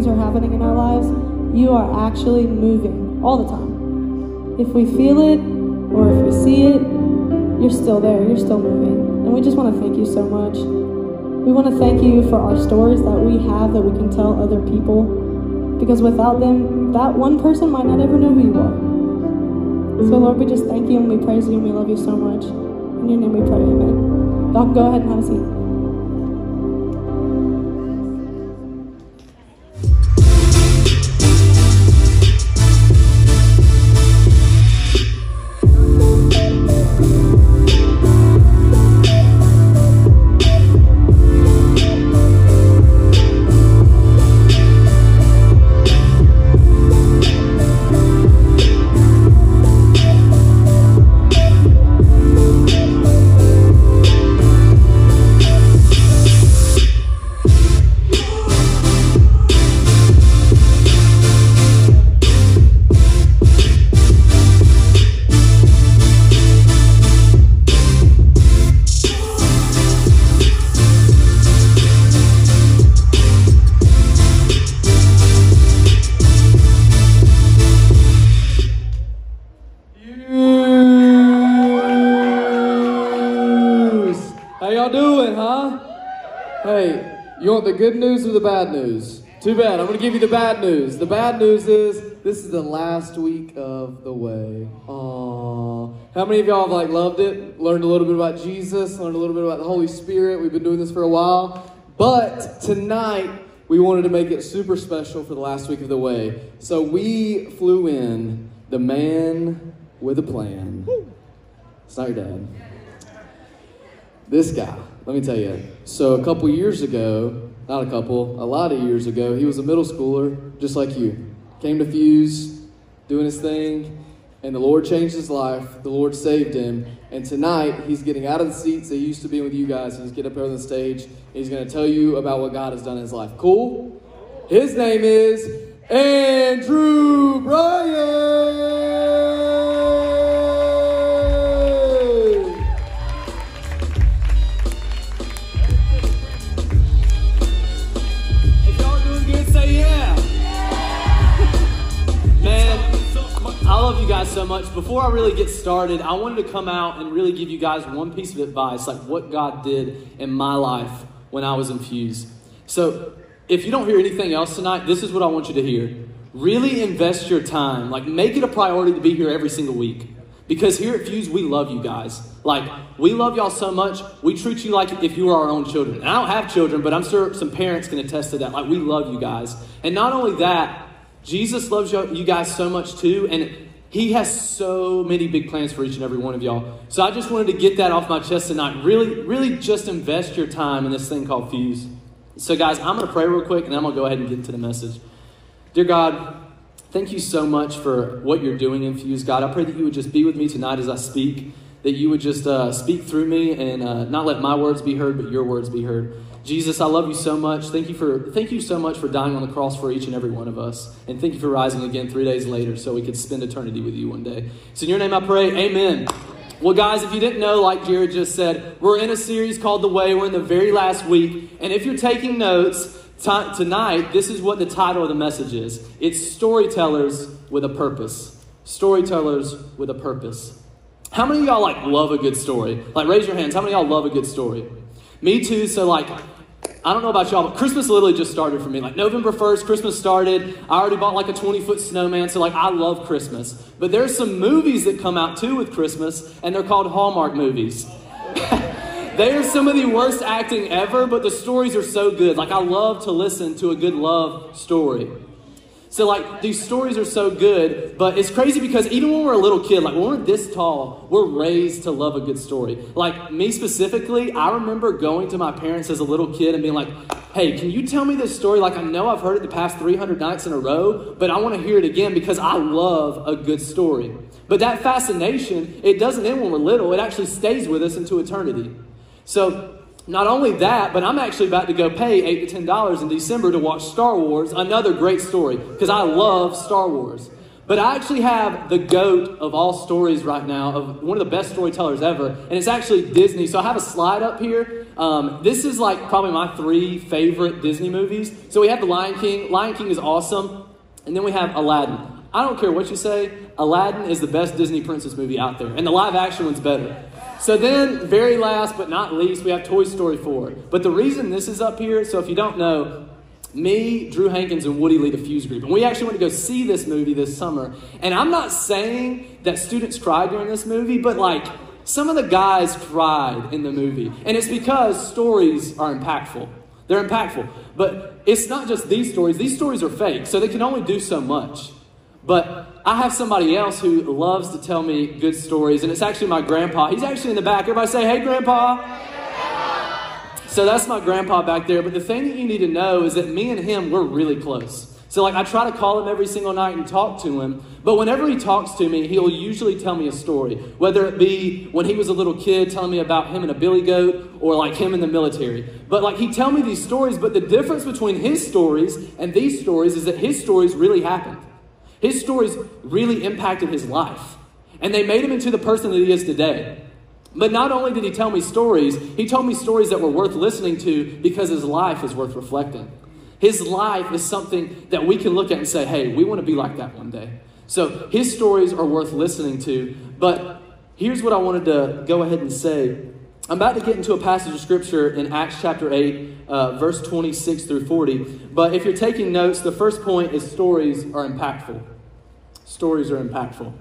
things are happening in our lives. You are actually moving all the time. If we feel it or if we see it, you're still there, you're still moving. And we just want to thank you so much. We want to thank you for our stories that we have that we can tell other people. Because without them, that one person might not ever know who you are. So, Lord, we just thank you and we praise you and we love you so much. In your name we pray, amen. Y'all go ahead and have a seat. You want the good news or the bad news? Too bad. I'm going to give you the bad news. The bad news is this is the last week of the way. Aww. How many of y'all have like loved it? Learned a little bit about Jesus, learned a little bit about the Holy Spirit. We've been doing this for a while. But tonight we wanted to make it super special for the last week of the way. So we flew in the man with a plan. It's not your dad. This guy, let me tell you. So, a couple years ago, not a couple, a lot of years ago, he was a middle schooler, just like you. Came to Fuse, doing his thing, and the Lord changed his life. The Lord saved him. And tonight, he's getting out of the seats that he used to be with you guys, he's getting up here on the stage. He's going to tell you about what God has done in his life. Cool? His name is Andrew Before I really get started, I wanted to come out and really give you guys one piece of advice, like what God did in my life when I was infused. So, if you don't hear anything else tonight, this is what I want you to hear. Really invest your time. Like, make it a priority to be here every single week. Because here at Fuse, we love you guys. Like, we love y'all so much, we treat you like if you were our own children. And I don't have children, but I'm sure some parents can attest to that. Like, we love you guys. And not only that, Jesus loves you you guys so much too, and He has so many big plans for each and every one of y'all. So I just wanted to get that off my chest tonight. Really, really just invest your time in this thing called Fuse. So, guys, I'm going to pray real quick, and I'm going to go ahead and get into the message. Dear God, Thank you so much for what you're doing in Fuse, God. I pray that you would just be with me tonight as I speak, that you would just uh, speak through me and uh, not let my words be heard, but your words be heard. Jesus, I love you so much. Thank you for thank you so much for dying on the cross for each and every one of us, and thank you for rising again three days later, so we could spend eternity with you one day. So in your name, I pray, Amen. Well, guys, if you didn't know, like Jared just said, we're in a series called The Way. We're in the very last week, and if you're taking notes, Ti- tonight, this is what the title of the message is it's Storytellers with a Purpose. Storytellers with a Purpose. How many of y'all like love a good story? Like, raise your hands. How many of y'all love a good story? Me too. So, like, I don't know about y'all, but Christmas literally just started for me. Like, November 1st, Christmas started. I already bought like a 20 foot snowman. So, like, I love Christmas. But there's some movies that come out too with Christmas, and they're called Hallmark movies. They are some of the worst acting ever, but the stories are so good. Like, I love to listen to a good love story. So, like, these stories are so good, but it's crazy because even when we're a little kid, like, when we're this tall, we're raised to love a good story. Like, me specifically, I remember going to my parents as a little kid and being like, hey, can you tell me this story? Like, I know I've heard it the past 300 nights in a row, but I want to hear it again because I love a good story. But that fascination, it doesn't end when we're little, it actually stays with us into eternity. So, not only that, but I'm actually about to go pay eight to ten dollars in December to watch Star Wars, another great story, because I love Star Wars. But I actually have the goat of all stories right now, of one of the best storytellers ever, and it's actually Disney. So I have a slide up here. Um, this is like probably my three favorite Disney movies. So we have The Lion King. Lion King is awesome. And then we have Aladdin. I don't care what you say, Aladdin is the best Disney princess movie out there, and the live action one's better. So then, very last but not least, we have Toy Story 4. But the reason this is up here, so if you don't know, me, Drew Hankins, and Woody lead a fuse group. And we actually went to go see this movie this summer. And I'm not saying that students cried during this movie, but like some of the guys cried in the movie. And it's because stories are impactful. They're impactful. But it's not just these stories, these stories are fake, so they can only do so much. But I have somebody else who loves to tell me good stories, and it's actually my grandpa. He's actually in the back. Everybody say, hey, grandpa. So that's my grandpa back there. But the thing that you need to know is that me and him, we're really close. So, like, I try to call him every single night and talk to him. But whenever he talks to me, he'll usually tell me a story. Whether it be when he was a little kid telling me about him and a billy goat, or like him in the military. But, like, he'd tell me these stories. But the difference between his stories and these stories is that his stories really happened. His stories really impacted his life. And they made him into the person that he is today. But not only did he tell me stories, he told me stories that were worth listening to because his life is worth reflecting. His life is something that we can look at and say, hey, we want to be like that one day. So his stories are worth listening to. But here's what I wanted to go ahead and say. I'm about to get into a passage of scripture in Acts chapter 8, uh, verse 26 through 40. But if you're taking notes, the first point is stories are impactful. Stories are impactful.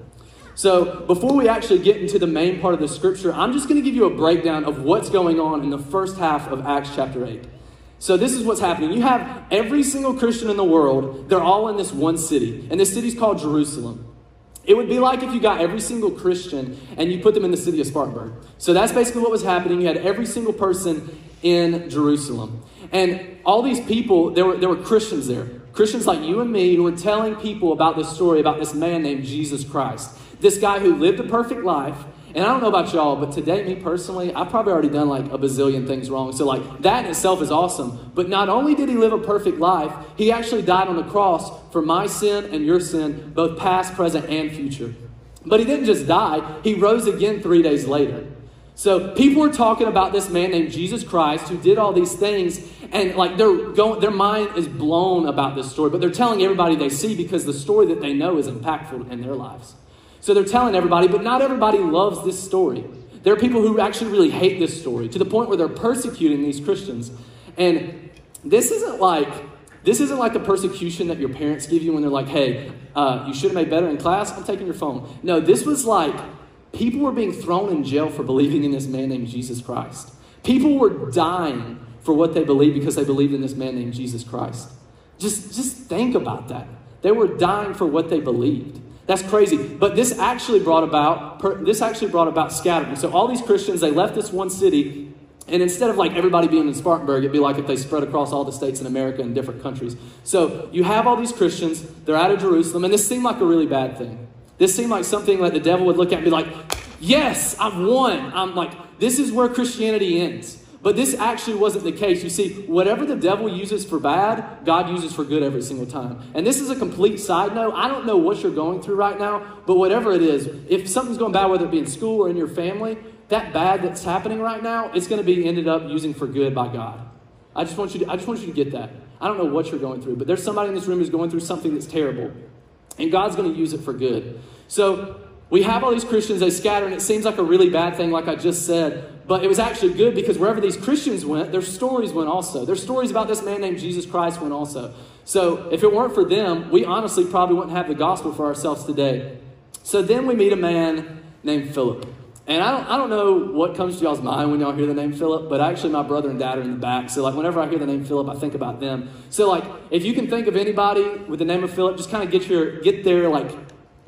So, before we actually get into the main part of the scripture, I'm just going to give you a breakdown of what's going on in the first half of Acts chapter 8. So, this is what's happening. You have every single Christian in the world, they're all in this one city, and this city's called Jerusalem. It would be like if you got every single Christian and you put them in the city of Spartanburg. So, that's basically what was happening. You had every single person in Jerusalem. And all these people, there were, there were Christians there. Christians like you and me who were telling people about this story about this man named Jesus Christ. This guy who lived a perfect life. And I don't know about y'all, but today, me personally, I've probably already done like a bazillion things wrong. So, like, that in itself is awesome. But not only did he live a perfect life, he actually died on the cross for my sin and your sin, both past, present, and future. But he didn't just die, he rose again three days later. So people are talking about this man named Jesus Christ who did all these things, and like they're going, their mind is blown about this story, but they're telling everybody they see because the story that they know is impactful in their lives. So they're telling everybody, but not everybody loves this story. There are people who actually really hate this story to the point where they're persecuting these Christians. And this isn't like this isn't like the persecution that your parents give you when they're like, "Hey, uh, you should have made better in class. I'm taking your phone." No, this was like people were being thrown in jail for believing in this man named Jesus Christ. People were dying for what they believed because they believed in this man named Jesus Christ. Just, just think about that. They were dying for what they believed. That's crazy. But this actually brought about this actually brought about scattering. So all these Christians they left this one city, and instead of like everybody being in Spartanburg, it'd be like if they spread across all the states in America and different countries. So you have all these Christians, they're out of Jerusalem, and this seemed like a really bad thing. This seemed like something that the devil would look at and be like, "Yes, I've won." I'm like, this is where Christianity ends. But this actually wasn't the case. You see, whatever the devil uses for bad, God uses for good every single time. And this is a complete side note. I don't know what you're going through right now, but whatever it is, if something's going bad, whether it be in school or in your family, that bad that's happening right now, it's going to be ended up using for good by God. I just want you to, I just want you to get that. I don't know what you're going through, but there's somebody in this room who's going through something that's terrible. And God's going to use it for good. So we have all these Christians, they scatter, and it seems like a really bad thing, like I just said. But it was actually good because wherever these Christians went, their stories went also. Their stories about this man named Jesus Christ went also. So if it weren't for them, we honestly probably wouldn't have the gospel for ourselves today. So then we meet a man named Philip. And I don't, I don't know what comes to y'all's mind when y'all hear the name Philip, but actually my brother and dad are in the back. So like whenever I hear the name Philip, I think about them. So like if you can think of anybody with the name of Philip, just kind of get your get their like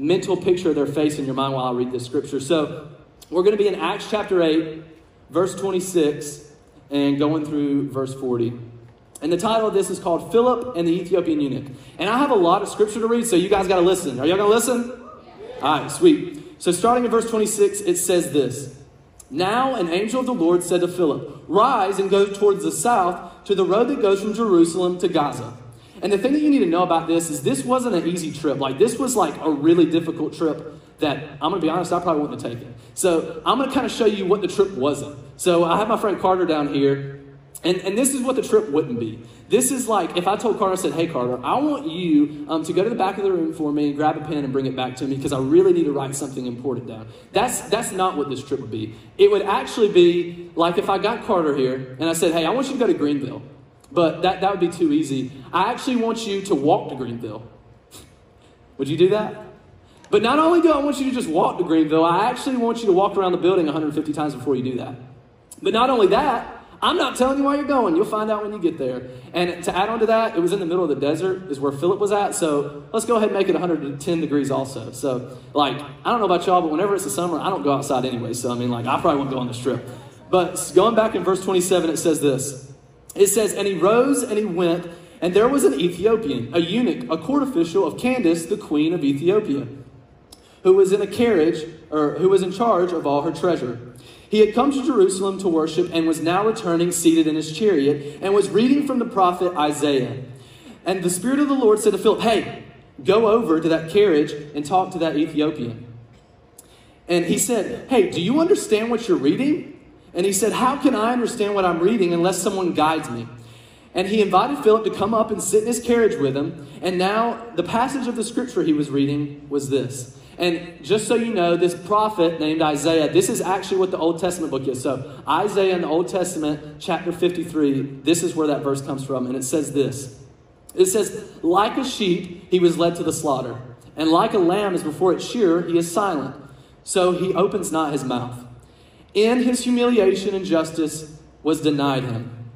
mental picture of their face in your mind while I read this scripture. So we're going to be in Acts chapter 8, verse 26 and going through verse 40. And the title of this is called Philip and the Ethiopian Eunuch. And I have a lot of scripture to read, so you guys got to listen. Are y'all going to listen? All right, sweet. So starting in verse 26, it says this Now an angel of the Lord said to Philip, Rise and go towards the south to the road that goes from Jerusalem to Gaza. And the thing that you need to know about this is this wasn't an easy trip. Like, this was like a really difficult trip that I'm gonna be honest, I probably wouldn't have taken. So I'm gonna kind of show you what the trip wasn't. So I have my friend Carter down here, and, and this is what the trip wouldn't be. This is like if I told Carter, I said, Hey, Carter, I want you um, to go to the back of the room for me and grab a pen and bring it back to me because I really need to write something important down. That's, that's not what this trip would be. It would actually be like if I got Carter here and I said, Hey, I want you to go to Greenville. But that, that would be too easy. I actually want you to walk to Greenville. Would you do that? But not only do I want you to just walk to Greenville, I actually want you to walk around the building 150 times before you do that. But not only that, I'm not telling you where you're going. You'll find out when you get there. And to add on to that, it was in the middle of the desert, is where Philip was at. So let's go ahead and make it 110 degrees also. So, like, I don't know about y'all, but whenever it's the summer, I don't go outside anyway. So, I mean, like, I probably won't go on this trip. But going back in verse 27, it says this It says, And he rose and he went, and there was an Ethiopian, a eunuch, a court official of Candace, the queen of Ethiopia who was in a carriage, or who was in charge of all her treasure. He had come to Jerusalem to worship and was now returning seated in his chariot and was reading from the prophet Isaiah. And the Spirit of the Lord said to Philip, Hey, go over to that carriage and talk to that Ethiopian. And he said, Hey, do you understand what you're reading? And he said, How can I understand what I'm reading unless someone guides me? And he invited Philip to come up and sit in his carriage with him. And now the passage of the scripture he was reading was this and just so you know, this prophet named Isaiah, this is actually what the Old Testament book is. So, Isaiah in the Old Testament, chapter 53, this is where that verse comes from. And it says this It says, Like a sheep, he was led to the slaughter, and like a lamb is before its shearer, he is silent. So he opens not his mouth. In his humiliation and justice was denied him.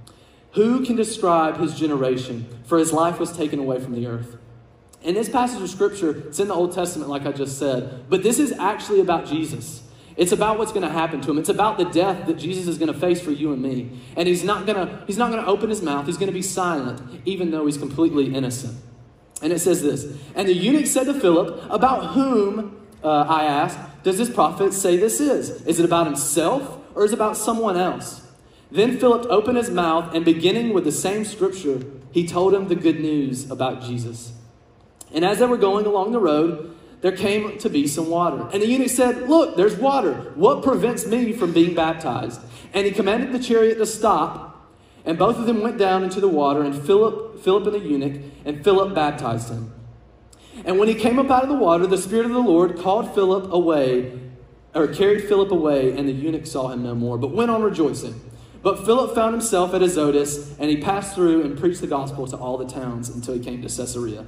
Who can describe his generation? For his life was taken away from the earth. In this passage of scripture, it's in the Old Testament, like I just said, but this is actually about Jesus. It's about what's going to happen to him. It's about the death that Jesus is going to face for you and me. And he's not going to he's not going to open his mouth. He's going to be silent even though he's completely innocent. And it says this, and the eunuch said to Philip, "About whom uh, I ask, does this prophet say this is? Is it about himself or is it about someone else?" Then Philip opened his mouth and beginning with the same scripture, he told him the good news about Jesus. And as they were going along the road, there came to be some water. And the eunuch said, Look, there's water. What prevents me from being baptized? And he commanded the chariot to stop. And both of them went down into the water, and Philip, Philip and the eunuch, and Philip baptized him. And when he came up out of the water, the Spirit of the Lord called Philip away, or carried Philip away, and the eunuch saw him no more, but went on rejoicing. But Philip found himself at Azotus, and he passed through and preached the gospel to all the towns until he came to Caesarea.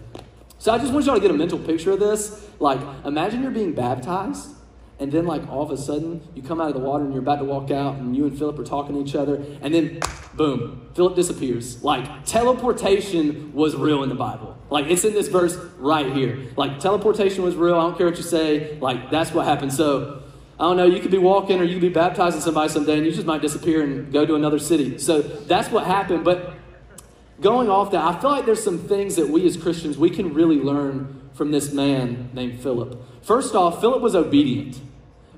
So I just want y'all to get a mental picture of this. Like, imagine you're being baptized, and then, like, all of a sudden, you come out of the water and you're about to walk out, and you and Philip are talking to each other, and then, boom, Philip disappears. Like, teleportation was real in the Bible. Like, it's in this verse right here. Like, teleportation was real. I don't care what you say. Like, that's what happened. So, I don't know, you could be walking or you could be baptizing somebody someday, and you just might disappear and go to another city. So, that's what happened. But going off that, I feel like there's some things that we as Christians, we can really learn from this man named Philip. First off, Philip was obedient.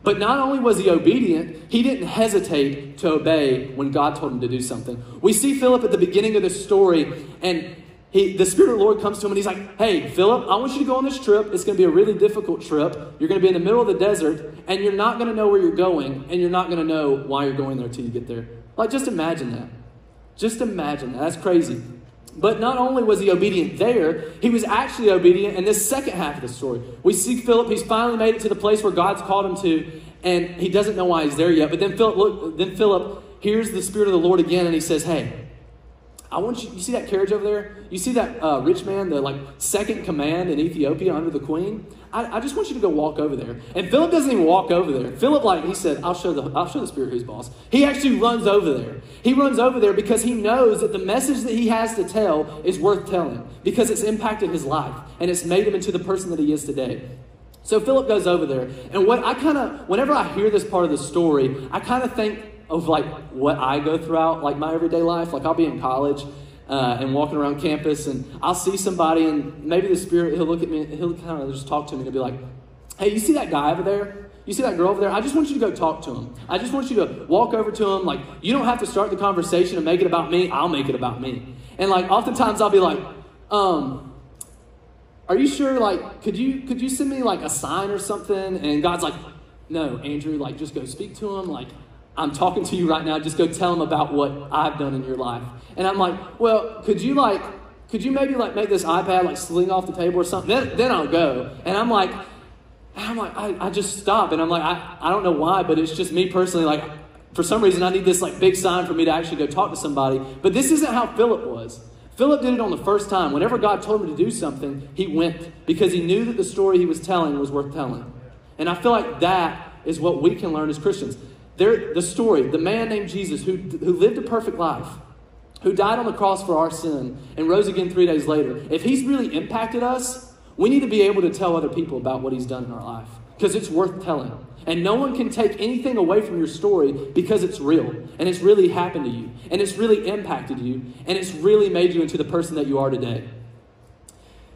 But not only was he obedient, he didn't hesitate to obey when God told him to do something. We see Philip at the beginning of the story, and he, the Spirit of the Lord comes to him and he's like, Hey, Philip, I want you to go on this trip. It's going to be a really difficult trip. You're going to be in the middle of the desert, and you're not going to know where you're going, and you're not going to know why you're going there until you get there. Like, just imagine that. Just imagine that. That's crazy. But not only was he obedient there, he was actually obedient in this second half of the story. We see Philip, he's finally made it to the place where God's called him to, and he doesn't know why he's there yet. But then Philip, look, then Philip hears the Spirit of the Lord again, and he says, Hey, I want you, you see that carriage over there? You see that uh, rich man, the like second command in Ethiopia under the queen? I, I, just want you to go walk over there. And Philip doesn't even walk over there. Philip, like he said, I'll show the I'll show the Spirit who's boss. He actually runs over there. He runs over there because he knows that the message that he has to tell is worth telling because it's impacted his life and it's made him into the person that he is today. So Philip goes over there, and what I kind of, whenever I hear this part of the story, I kind of think of like what I go throughout, like my everyday life. Like I'll be in college uh, and walking around campus, and I'll see somebody, and maybe the Spirit, he'll look at me, he'll kind of just talk to me, and he'll be like, hey, you see that guy over there? You see that girl over there? I just want you to go talk to him. I just want you to walk over to him. Like, you don't have to start the conversation and make it about me. I'll make it about me. And like, oftentimes I'll be like, um, are you sure? Like, could you could you send me like a sign or something? And God's like, no, Andrew, like just go speak to him. Like, I'm talking to you right now. Just go tell him about what I've done in your life. And I'm like, well, could you like, could you maybe like make this iPad like sling off the table or something? Then, then I'll go. And I'm like, I'm like, I, I just stop. And I'm like, I, I don't know why, but it's just me personally. Like, for some reason, I need this like big sign for me to actually go talk to somebody. But this isn't how Philip was. Philip did it on the first time. Whenever God told him to do something, he went because he knew that the story he was telling was worth telling. And I feel like that is what we can learn as Christians. There, the story, the man named Jesus who, who lived a perfect life, who died on the cross for our sin and rose again three days later, if he's really impacted us, we need to be able to tell other people about what he's done in our life because it's worth telling. And no one can take anything away from your story because it's real and it's really happened to you and it's really impacted you and it's really made you into the person that you are today.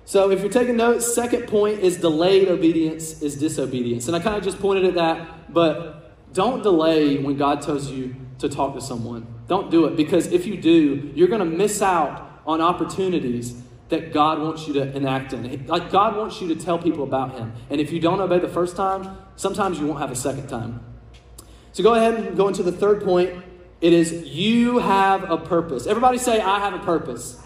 So, if you're taking notes, second point is delayed obedience is disobedience. And I kind of just pointed at that, but don't delay when God tells you to talk to someone. Don't do it because if you do, you're going to miss out on opportunities that God wants you to enact in. Like God wants you to tell people about Him. And if you don't obey the first time, sometimes you won't have a second time. So go ahead and go into the third point. It is you have a purpose. Everybody say, I have a purpose.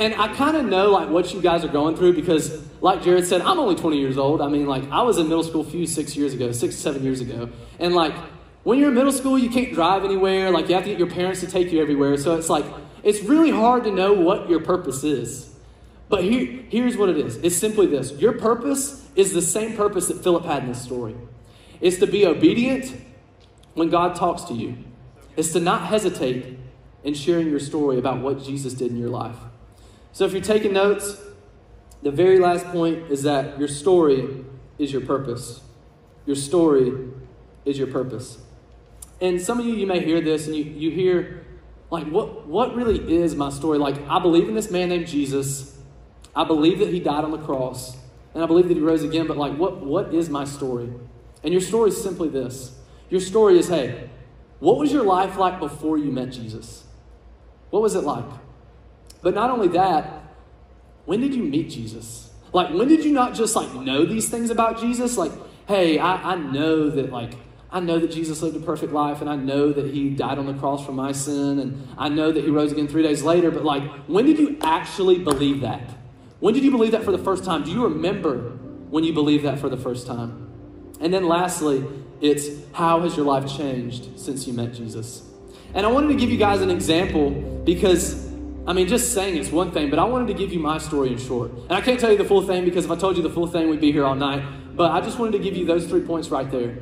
And I kind of know like what you guys are going through because, like Jared said, I'm only 20 years old. I mean, like I was in middle school a few six years ago, six seven years ago, and like when you're in middle school, you can't drive anywhere. Like you have to get your parents to take you everywhere. So it's like it's really hard to know what your purpose is. But here, here's what it is. It's simply this: your purpose is the same purpose that Philip had in this story. It's to be obedient when God talks to you. It's to not hesitate in sharing your story about what Jesus did in your life. So if you're taking notes, the very last point is that your story is your purpose. Your story is your purpose. And some of you, you may hear this and you, you hear, like, what, what really is my story? Like, I believe in this man named Jesus. I believe that he died on the cross. And I believe that he rose again. But, like, what, what is my story? And your story is simply this your story is hey, what was your life like before you met Jesus? What was it like? But not only that, when did you meet Jesus? Like, when did you not just like know these things about Jesus? Like, hey, I, I know that like I know that Jesus lived a perfect life, and I know that he died on the cross for my sin, and I know that he rose again three days later. But like, when did you actually believe that? When did you believe that for the first time? Do you remember when you believed that for the first time? And then lastly, it's how has your life changed since you met Jesus? And I wanted to give you guys an example because I mean, just saying it's one thing, but I wanted to give you my story in short. And I can't tell you the full thing because if I told you the full thing, we'd be here all night. But I just wanted to give you those three points right there.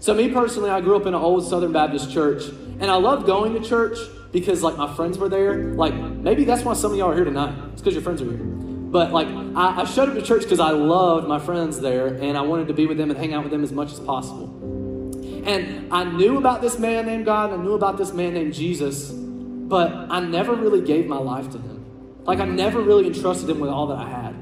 So, me personally, I grew up in an old Southern Baptist church, and I loved going to church because, like, my friends were there. Like, maybe that's why some of y'all are here tonight. It's because your friends are here. But, like, I, I showed up to church because I loved my friends there, and I wanted to be with them and hang out with them as much as possible. And I knew about this man named God, and I knew about this man named Jesus but I never really gave my life to him. Like I never really entrusted him with all that I had.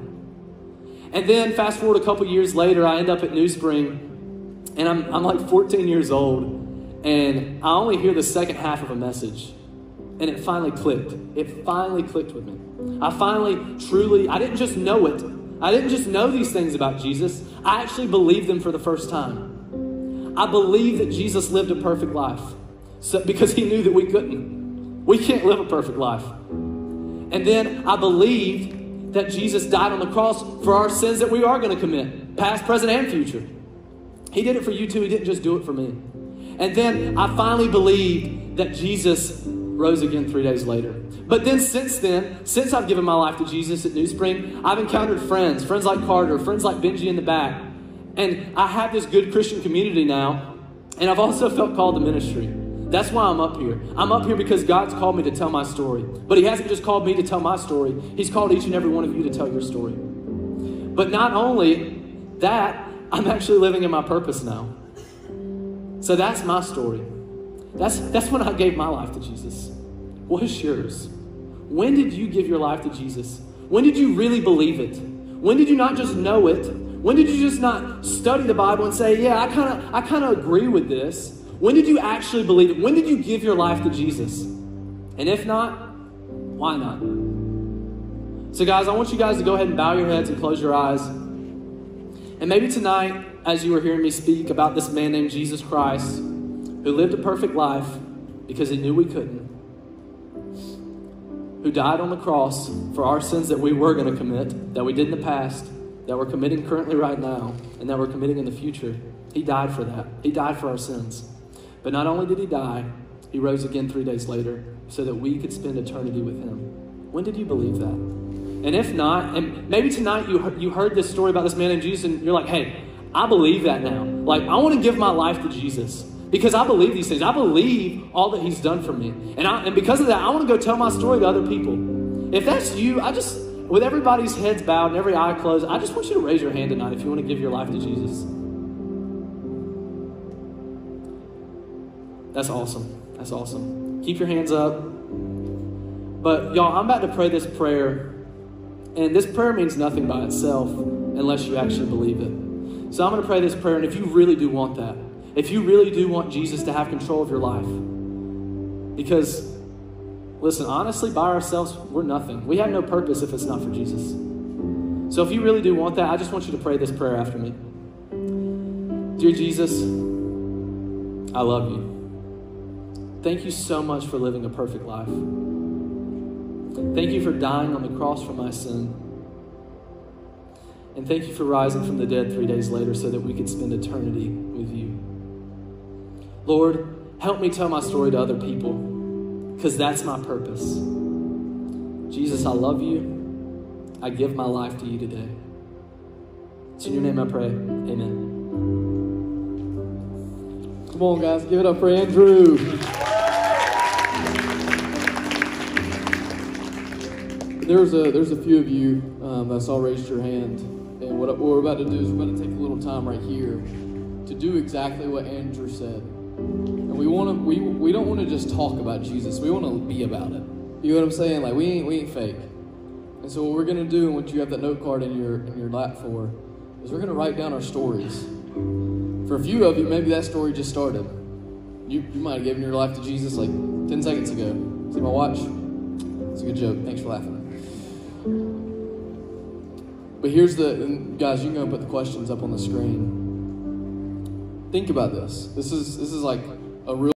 And then fast forward a couple years later, I end up at New Spring, and I'm, I'm like 14 years old, and I only hear the second half of a message. And it finally clicked. It finally clicked with me. I finally, truly, I didn't just know it. I didn't just know these things about Jesus. I actually believed them for the first time. I believe that Jesus lived a perfect life so, because he knew that we couldn't. We can't live a perfect life. And then I believe that Jesus died on the cross for our sins that we are going to commit, past, present, and future. He did it for you too. He didn't just do it for me. And then I finally believed that Jesus rose again three days later. But then, since then, since I've given my life to Jesus at New Spring, I've encountered friends, friends like Carter, friends like Benji in the back. And I have this good Christian community now. And I've also felt called to ministry. That's why I'm up here. I'm up here because God's called me to tell my story. But He hasn't just called me to tell my story, He's called each and every one of you to tell your story. But not only that, I'm actually living in my purpose now. So that's my story. That's, that's when I gave my life to Jesus. What is yours? When did you give your life to Jesus? When did you really believe it? When did you not just know it? When did you just not study the Bible and say, "Yeah, I kind of I kind of agree with this." When did you actually believe it? When did you give your life to Jesus? And if not, why not? So, guys, I want you guys to go ahead and bow your heads and close your eyes. And maybe tonight, as you were hearing me speak about this man named Jesus Christ, who lived a perfect life because he knew we couldn't, who died on the cross for our sins that we were going to commit, that we did in the past, that we're committing currently right now, and that we're committing in the future. He died for that. He died for our sins. But not only did he die, he rose again three days later so that we could spend eternity with him. When did you believe that? And if not, and maybe tonight you, you heard this story about this man named Jesus and you're like, hey, I believe that now. Like, I want to give my life to Jesus because I believe these things. I believe all that he's done for me. And, I, and because of that, I want to go tell my story to other people. If that's you, I just, with everybody's heads bowed and every eye closed, I just want you to raise your hand tonight if you want to give your life to Jesus. That's awesome. That's awesome. Keep your hands up. But y'all, I'm about to pray this prayer. And this prayer means nothing by itself unless you actually believe it. So I'm going to pray this prayer. And if you really do want that, if you really do want Jesus to have control of your life, because listen, honestly, by ourselves, we're nothing. We have no purpose if it's not for Jesus. So if you really do want that, I just want you to pray this prayer after me. Dear Jesus, I love you. Thank you so much for living a perfect life. Thank you for dying on the cross for my sin. And thank you for rising from the dead three days later so that we could spend eternity with you. Lord, help me tell my story to other people because that's my purpose. Jesus, I love you. I give my life to you today. It's in your name I pray. Amen. Come on, guys, give it up for Andrew. There's a there's a few of you um, that saw raised your hand, and what, what we're about to do is we're about to take a little time right here to do exactly what Andrew said, and we want to we we don't want to just talk about Jesus, we want to be about it. You know what I'm saying? Like we ain't we ain't fake. And so what we're gonna do, and what you have that note card in your in your lap for, is we're gonna write down our stories. For a few of you, maybe that story just started. You, you might have given your life to Jesus like 10 seconds ago. See my watch? It's a good joke. Thanks for laughing. But here's the, guys, you can go put the questions up on the screen. Think about this. This is, this is like a real